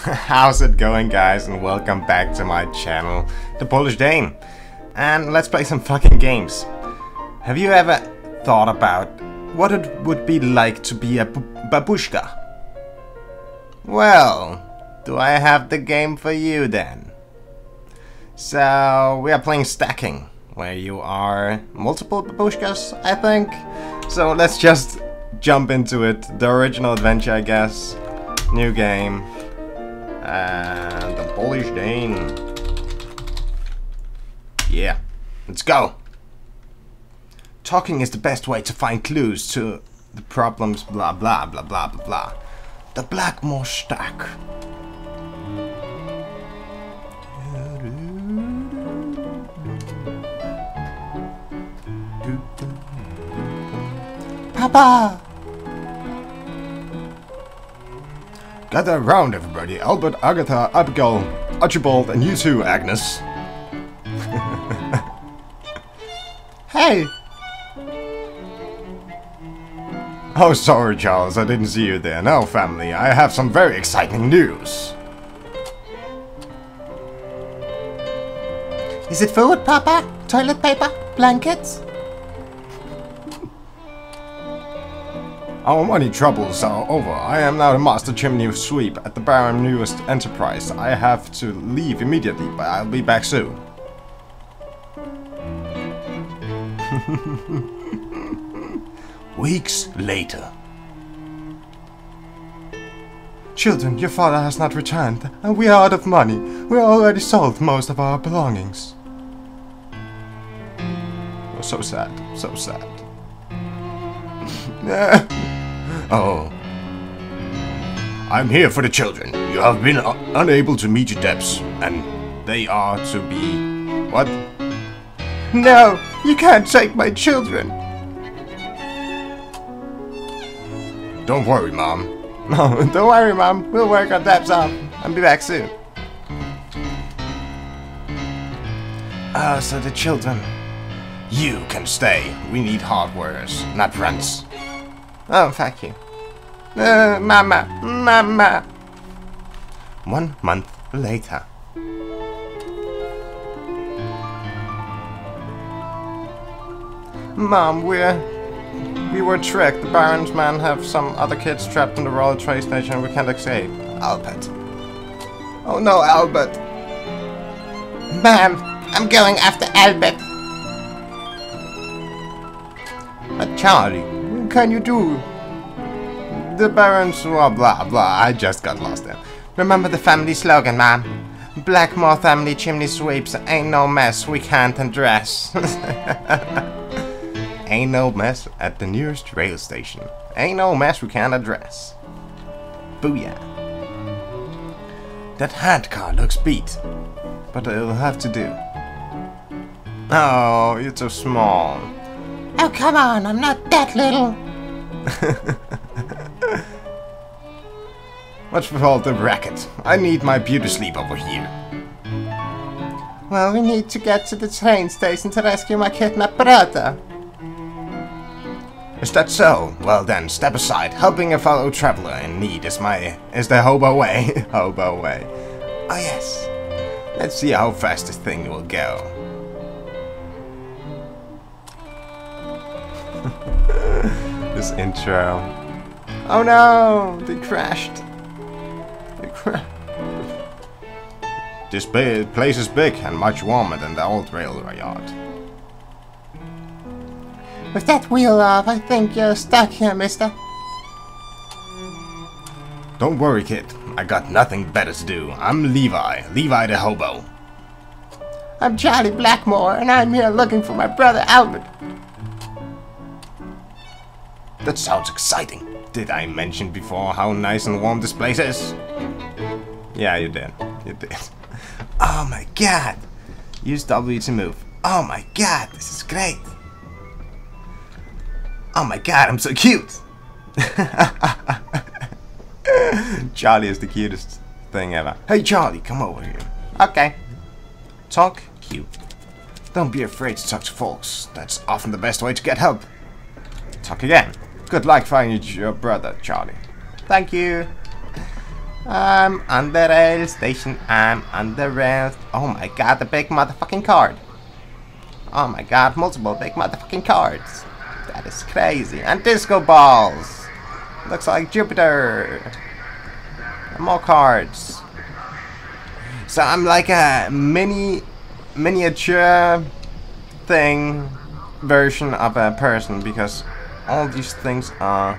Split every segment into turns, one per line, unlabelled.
How's it going guys and welcome back to my channel, The Polish Dane. And let's play some fucking games. Have you ever thought about what it would be like to be a babushka? Well, do I have the game for you then? So, we are playing stacking, where you are multiple babushkas, I think. So let's just jump into it. The original adventure, I guess. New game. And the Polish Dane. Yeah, let's go. Talking is the best way to find clues to the problems, blah blah blah blah blah blah. The Blackmore stack. Papa! Gather round, everybody. Albert, Agatha, Abigail, Archibald, and you too, Agnes. hey! Oh, sorry, Charles. I didn't see you there. Now, family, I have some very exciting news.
Is it food, Papa? Toilet paper? Blankets?
Our money troubles are over. I am now the master chimney sweep at the Baron newest enterprise. I have to leave immediately, but I'll be back soon. Weeks later. Children, your father has not returned, and we are out of money. We already sold most of our belongings. Oh, so sad, so sad. oh. I'm here for the children. You have been unable to meet your debts, and they are to be... What? No! You can't take my children! Don't worry, Mom. No, don't worry, Mom. We'll work our debts off. I'll be back soon. Ah, uh, so the children... You can stay. We need hard workers, not rents. Oh, thank you. Uh, mama, mama. One month later. Mom, we're... We were tricked. The Baron's men have some other kids trapped in the Royal train station we can't escape. Albert. Oh no, Albert.
Ma'am, I'm going after Albert.
But Charlie, what can you do? The Baron's blah blah blah. I just got lost there.
Remember the family slogan, ma'am. Blackmore family chimney sweeps. Ain't no mess we can't undress.
Ain't no mess at the nearest rail station. Ain't no mess we can't address. Booyah. That hand car looks beat, but it'll have to do. Oh, you're too small.
Oh, come on, I'm not that little.
What's with all the racket? I need my beauty sleep over here.
Well, we need to get to the train station to rescue my kidnapped brother.
Is that so? Well then, step aside. Helping a fellow traveler in need is my... is the hobo way. hobo way. Oh yes. Let's see how fast this thing will go. This intro. Oh no! They crashed. They crashed. This place is big and much warmer than the old railway yard.
With that wheel off, I think you're stuck here, mister.
Don't worry, kid. I got nothing better to do. I'm Levi. Levi the hobo.
I'm Charlie Blackmore, and I'm here looking for my brother Albert.
That sounds exciting. Did I mention before how nice and warm this place is? Yeah, you did. You did. Oh my god! Use W to move. Oh my god, this is great! Oh my god, I'm so cute! Charlie is the cutest thing ever. Hey Charlie, come over here.
Okay.
Talk cute. Don't be afraid to talk to folks. That's often the best way to get help. Talk again. Good luck finding your brother, Charlie.
Thank you.
I'm on the rail station. I'm on the rail. Oh my god, the big motherfucking card. Oh my god, multiple big motherfucking cards. That is crazy. And disco balls. Looks like Jupiter. And more cards. So I'm like a mini miniature thing version of a person because all these things are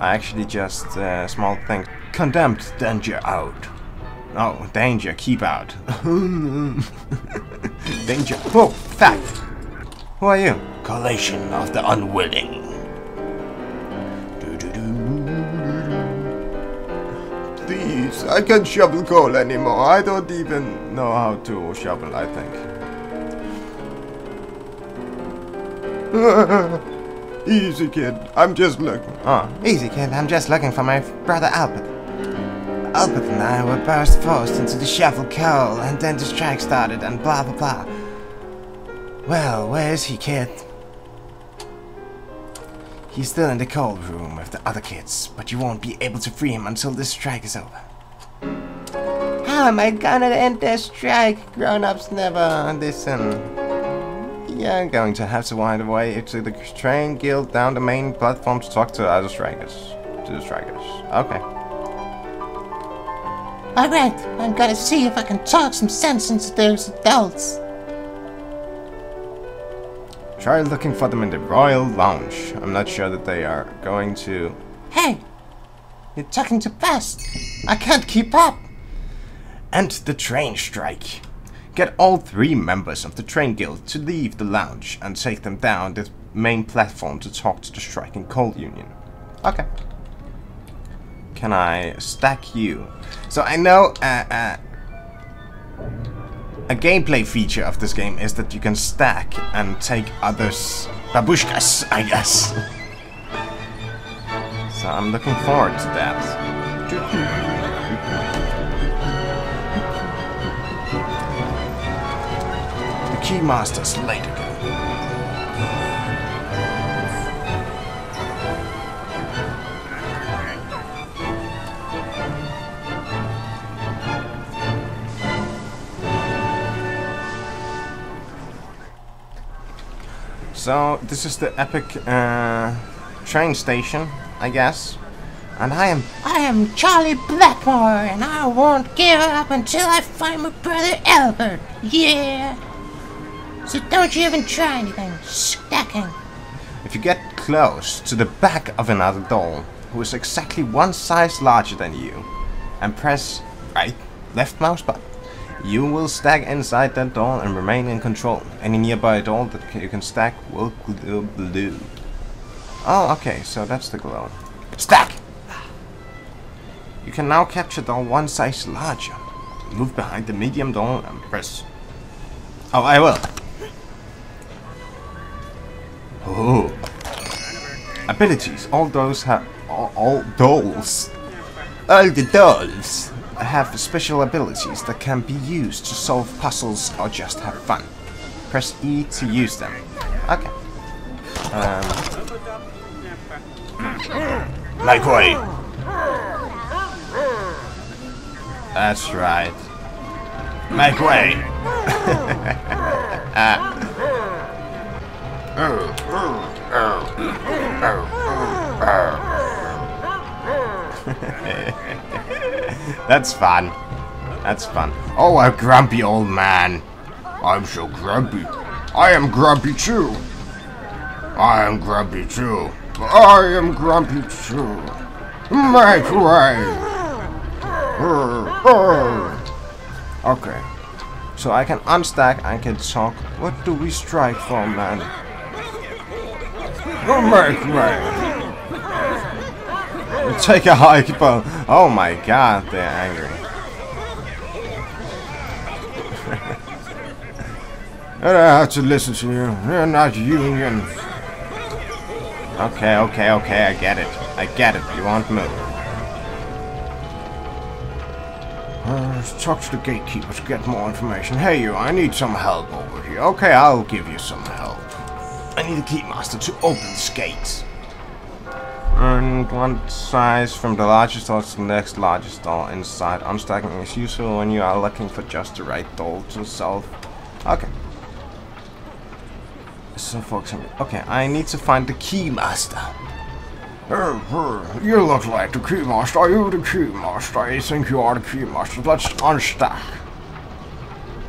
actually just uh, small things. Condemned danger out. Oh, danger, keep out. danger. Whoa, fact. Who are you? Collation of the unwilling. Please, I can't shovel coal anymore. I don't even know how to shovel, I think. easy, kid. I'm just looking. Oh, easy, kid. I'm just looking for my brother Albert. Albert and I were burst forced into the shovel coal, and then the strike started, and blah blah blah. Well, where is he, kid? He's still in the cold room with the other kids, but you won't be able to free him until this strike is over. How am I gonna end this strike? Grown-ups never listen. You're going to have to wind away to the train guild down the main platform to talk to the other strikers. To the strikers. Okay.
Alright, I'm gonna see if I can talk some sense into those adults.
Try looking for them in the Royal Lounge. I'm not sure that they are going to...
Hey! You're talking too fast. I can't keep up.
And the train strike. Get all three members of the train guild to leave the lounge and take them down the main platform to talk to the striking coal union. Okay. Can I stack you? So I know uh, uh, a gameplay feature of this game is that you can stack and take others' babushkas, I guess. So I'm looking forward to that. Keymaster's late. So this is the epic uh, train station, I guess. And I am
I am Charlie Blackmore, and I won't give up until I find my brother Albert. Yeah. So don't you even try anything. Stacking.
If you get close to the back of another doll who is exactly one size larger than you and press right left mouse button, you will stack inside that doll and remain in control. Any nearby doll that you can stack will glow blue. Oh, okay, so that's the glow. Stack! You can now capture doll one size larger. Move behind the medium doll and press. Oh, I will. Oh. Abilities. All those have all, all dolls. All the dolls have special abilities that can be used to solve puzzles or just have fun. Press E to use them. Okay. Um. Make way. That's right. Make way. That's fun. That's fun. Oh, a grumpy old man. I'm so grumpy. I am grumpy too. I am grumpy too. I am grumpy too. Make way. Uh, uh. Okay. So I can unstack, I can talk. What do we strike for, man? Oh, Make way. Take a hike, but oh my god, they're angry. I don't have to listen to you. You're not union. Okay, okay, okay, I get it. I get it. You won't move. Uh, let's talk to the gatekeeper to get more information. Hey you, I need some help over here. Okay, I'll give you some help. I need a keymaster to open this gate. And one size from the largest doll to the next largest doll inside. Unstacking is useful when you are looking for just the right doll to sell. Okay. So example, okay, I need to find the key master.
Uh, uh, you look like the keymaster. Are you the keymaster? I think you are the keymaster. Let's unstack.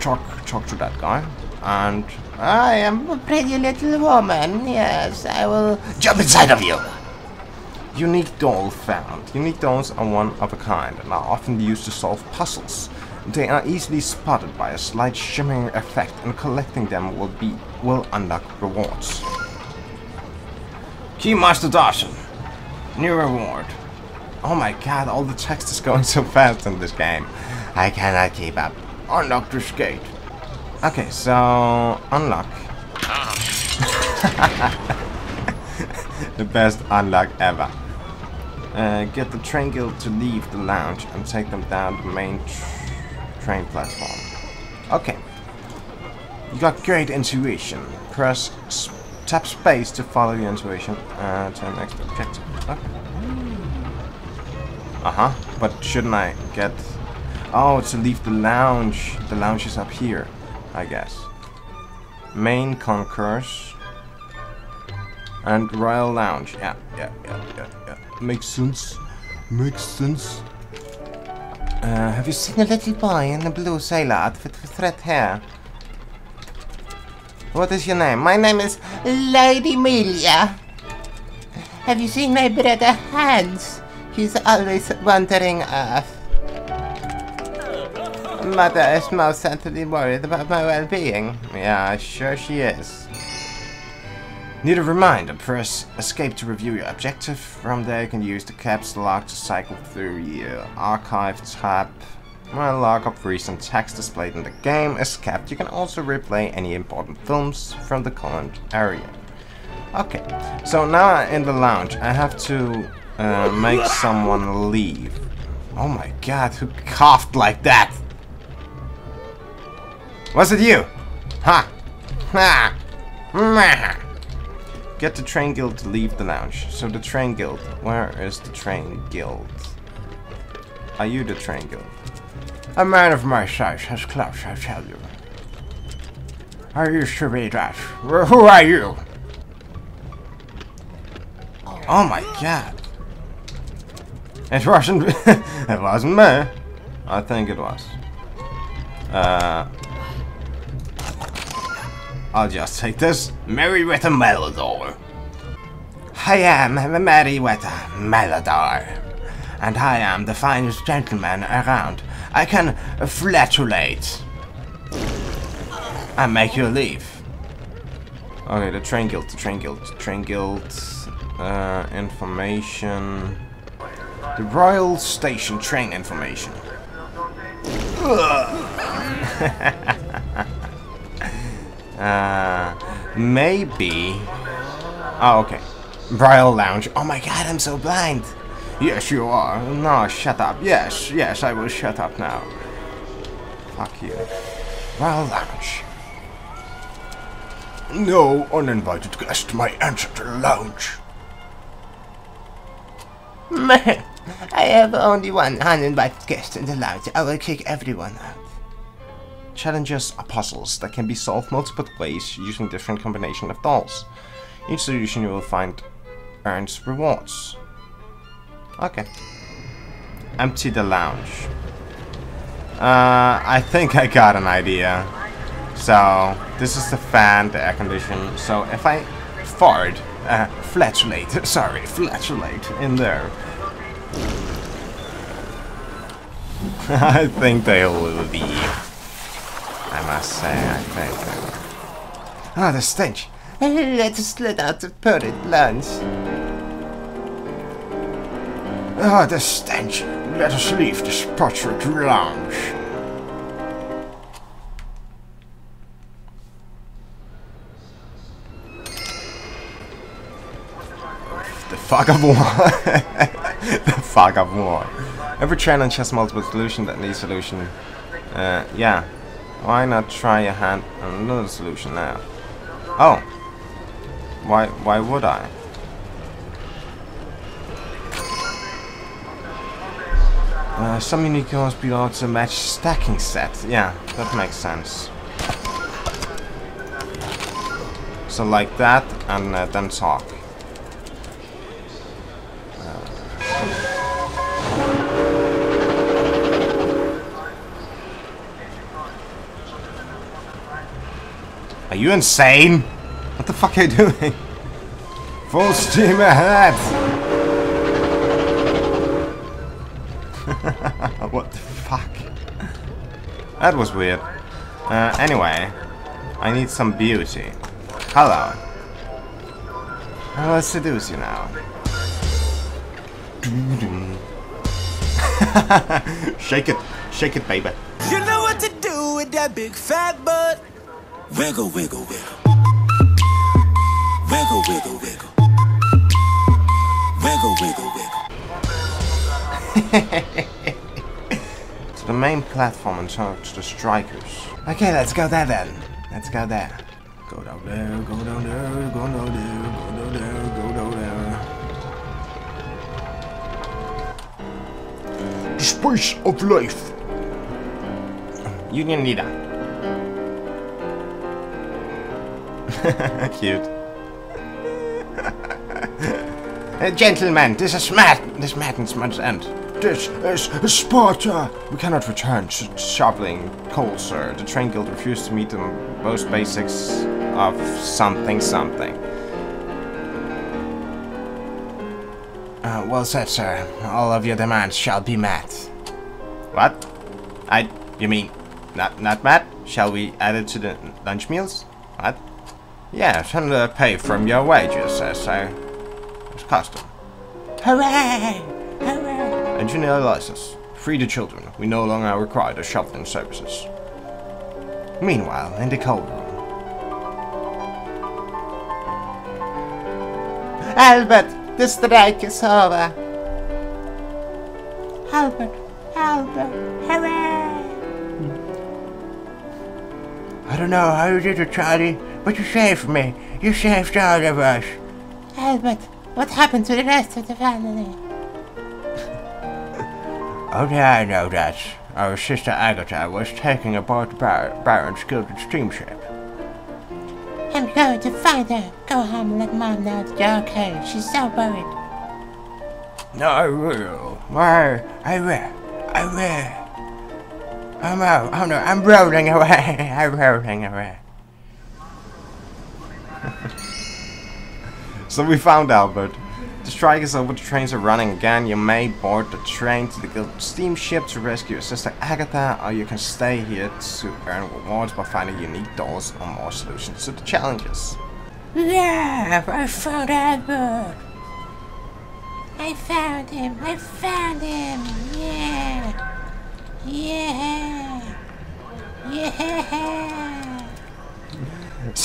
Talk, talk to that guy. And
I am a pretty little woman. Yes, I will
jump inside of you. Unique doll found. Unique dolls are one of a kind and are often used to solve puzzles. They are easily spotted by a slight shimmering effect and collecting them will be will unlock rewards.
Keymaster Dawson. New reward.
Oh my god, all the text is going so fast in this game. I cannot keep up.
Unlock this gate.
Okay, so unlock. Ah. the best unlock ever. Uh, get the train guild to leave the lounge and take them down the main tr train platform. Okay. You got great intuition. Press tap space to follow your intuition uh, to the next objective. Okay. Uh-huh. But shouldn't I get... Oh, to leave the lounge. The lounge is up here, I guess. Main concourse. And Royal Lounge. Yeah, yeah, yeah, yeah, yeah. Makes sense. Makes sense. Uh, have you seen a little boy in a blue sailor outfit with red hair? What is your name?
My name is Lady Melia. Have you seen my brother Hans? He's always wandering off.
Mother is most certainly worried about my well-being. Yeah, sure she is. Need a reminder, press escape to review your objective. From there you can use the caps lock to cycle through your archive tab. A log of recent text displayed in the game is kept, you can also replay any important films from the current area. Okay, so now in the lounge I have to uh, make someone leave. Oh my god, who coughed like that? Was it you? Ha! Ha! Get the train guild to leave the lounge. So the train guild. Where is the train guild? Are you the train guild?
A man of my size has clubs, I tell you. I used to be that. Who are you?
Oh my god. It wasn't it wasn't me. I think it was. Uh I'll just take this. Merryweather Melodor. I am Merryweather Melodor. And I am the finest gentleman around. I can flatulate. And make you leave. Okay, the train guild, the train guild, the train guild, uh, information. The Royal Station train information. Uh, maybe. Oh, okay. Royal Lounge. Oh my god, I'm so blind.
Yes, you are. No, shut up. Yes, yes, I will shut up now.
Fuck you. Royal Lounge.
No uninvited guest may enter the lounge.
I have only one uninvited guest in the lounge. I will kick everyone out.
Challenges are puzzles that can be solved multiple ways using different combination of dolls. Each solution you will find earns rewards. Okay. Empty the lounge. Uh, I think I got an idea. So, this is the fan, the air condition. So, if I fart, uh, flatulate, sorry, flatulate in there. I think they will leave. I must say, I think. Ah, oh, the stench.
Let us let out the purrid lungs.
Ah, the stench. Let us leave this putrid lounge.
The fog of war. the fog of war. Every challenge has multiple solutions and each solution. Uh, yeah, why not try a hand at another solution now? Oh! Why, why would I? Uh, some unicorns belong to match stacking set. Yeah, that makes sense. So like that, and uh, then talk. Are you insane? What the fuck are you doing? Full steam ahead! what the fuck? That was weird. Uh, anyway, I need some beauty. Hello. I'll seduce you now. shake it, shake it, baby.
You know what to do with that big fat butt. Wiggle, wiggle, wiggle. Wiggle, wiggle, wiggle. Wiggle, wiggle, wiggle.
to the main platform and talk to the strikers. Okay, let's go there then. Let's go there. Go down there, go down there, go down there, go down there, go down there.
The spice of life.
Union leader. Cute. Uh, gentlemen, this is mad. This madness must end.
This is Sparta.
We cannot return to shoveling coal, sir. The train guild refused to meet the most basics of something something. Uh, well said, sir. All of your demands shall be met. What? I... You mean... Not, not met? Shall we add it to the lunch meals? What? Yes, and uh, pay from your wages, as I... as custom.
Hooray! Hooray!
Engineer license. Free the children. We no longer require the shoveling services. Meanwhile, in the coal room.
Albert, the strike is over. Albert, Albert, hooray!
I don't know how you did it, Charlie, but you saved me. You saved all of us.
Albert, what happened to the rest of the family?
Oh, Only I know that our sister Agatha was taken aboard the Bar- Baron's Gilded steamship.
I'm going to find her. Go home and let Mom know that you're okay. She's so worried.
No, I will. Why? I will. I will. I'm out. Oh no, I'm rolling away. I'm rolling away.
So we found Albert. The strike is over, the trains are running again. You may board the train to the guild steamship to rescue your sister Agatha, or you can stay here to earn rewards by finding unique dolls or more solutions to the challenges.
Yeah, I found Albert. I found him. I found him. Yeah. Yeah. Yeah.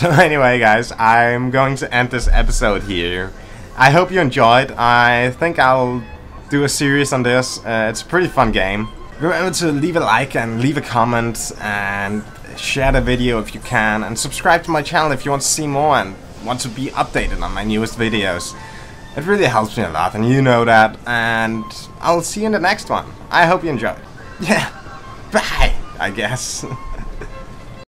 So anyway, guys, I'm going to end this episode here. I hope you enjoyed. I think I'll do a series on this. Uh, it's a pretty fun game. Remember to leave a like and leave a comment and share the video if you can and subscribe to my channel if you want to see more and want to be updated on my newest videos. It really helps me a lot and you know that and I'll see you in the next one. I hope you enjoyed. Yeah, bye, I guess.